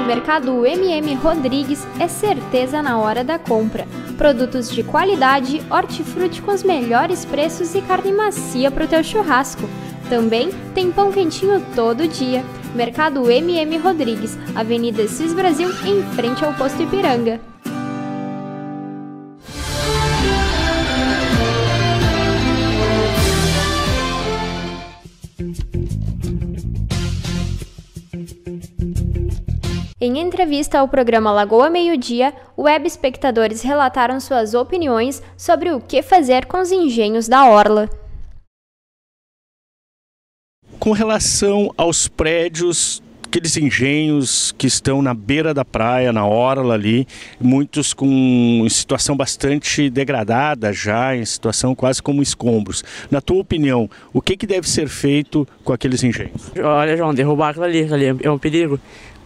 O mercado MM Rodrigues é certeza na hora da compra. Produtos de qualidade, hortifruti com os melhores preços e carne macia para o teu churrasco. Também tem pão quentinho todo dia. Mercado MM Rodrigues, Avenida Cis Brasil, em frente ao posto Ipiranga. Em entrevista ao programa Lagoa Meio Dia, web espectadores relataram suas opiniões sobre o que fazer com os engenhos da Orla. Com relação aos prédios aqueles engenhos que estão na beira da praia, na orla ali, muitos com em situação bastante degradada já, em situação quase como escombros. Na tua opinião, o que, que deve ser feito com aqueles engenhos? Olha, João, derrubar aquilo ali, aquilo ali é um perigo.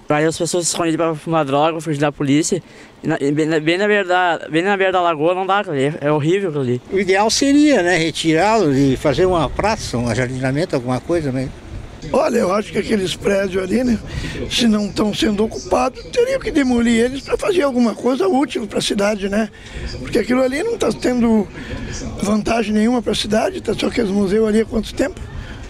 Aí as pessoas se escondem para fumar droga, fugir da polícia. Bem na, bem, na beira bem na beira da lagoa não dá ali, é horrível aquilo ali. O ideal seria, né, retirá-los e fazer uma praça, um jardinamento, alguma coisa, né? Olha, eu acho que aqueles prédios ali, né, se não estão sendo ocupados, teriam que demolir eles para fazer alguma coisa útil para a cidade, né? Porque aquilo ali não está tendo vantagem nenhuma para a cidade, está só aqueles museus ali há quanto tempo?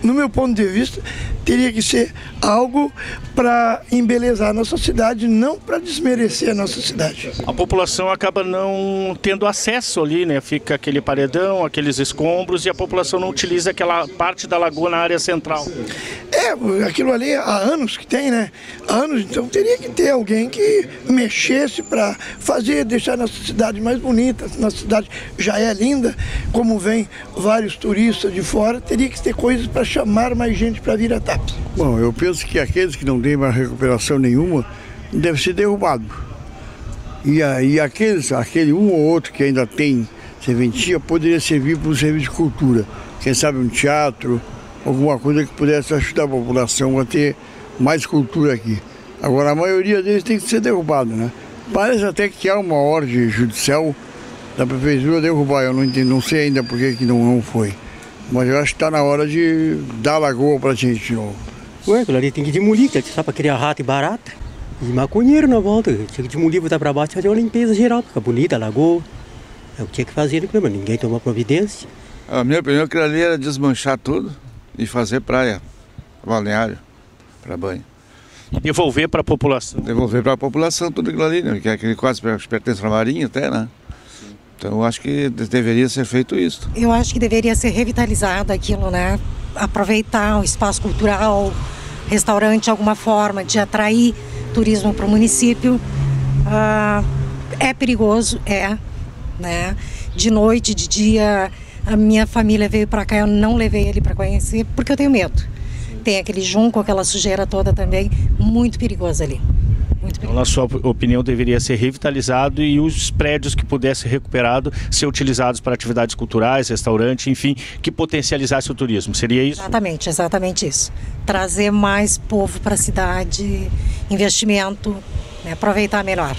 No meu ponto de vista, teria que ser algo para embelezar a nossa cidade, não para desmerecer a nossa cidade. A população acaba não tendo acesso ali, né? Fica aquele paredão, aqueles escombros e a população não utiliza aquela parte da lagoa na área central. É, aquilo ali há anos que tem, né? Há anos, então teria que ter alguém que mexesse para fazer, deixar nossa cidade mais bonita. Nossa cidade já é linda, como vem vários turistas de fora, teria que ter coisas para chamar mais gente para vir a TAPS. Bom, eu penso que aqueles que não têm mais recuperação nenhuma devem ser derrubados. E, e aqueles, aquele um ou outro que ainda tem serventia poderia servir para um serviço de cultura. Quem sabe um teatro, alguma coisa que pudesse ajudar a população a ter mais cultura aqui. Agora, a maioria deles tem que ser derrubado, né? Parece até que há uma ordem judicial da prefeitura derrubar. Eu não, entendo, não sei ainda por que não, não foi. Mas eu acho que está na hora de dar lagoa para a gente de novo. Ué, aquilo ali tem que demolir, que é só para criar rato e barata. E maconheiro na volta. Tinha que demolir, botar para baixo e fazer uma limpeza geral, ficar bonita a lagoa. É o que tinha que fazer, né? mas ninguém tomou providência. A minha opinião é que ali era desmanchar tudo e fazer praia, balneário, para banho. E devolver para a população? Devolver para a população tudo aquilo ali, né? que é aquele quase pertence à marinha até, né? Então eu acho que deveria ser feito isso. Eu acho que deveria ser revitalizado aquilo, né? Aproveitar o espaço cultural, restaurante, alguma forma de atrair turismo para o município. Uh, é perigoso, é, né? De noite, de dia, a minha família veio para cá, eu não levei ele para conhecer porque eu tenho medo. Tem aquele junco, aquela sujeira toda também, muito perigoso ali. Então, na sua opinião, deveria ser revitalizado e os prédios que pudessem ser recuperados ser utilizados para atividades culturais, restaurante, enfim, que potencializasse o turismo. Seria isso? Exatamente, exatamente isso. Trazer mais povo para a cidade, investimento, né, aproveitar melhor.